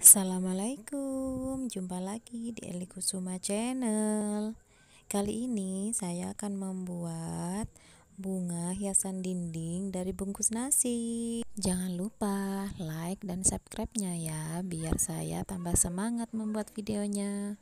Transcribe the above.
Assalamualaikum, jumpa lagi di Eli Kusuma Channel. Kali ini saya akan membuat bunga hiasan dinding dari bungkus nasi. Jangan lupa like dan subscribe-nya ya, biar saya tambah semangat membuat videonya.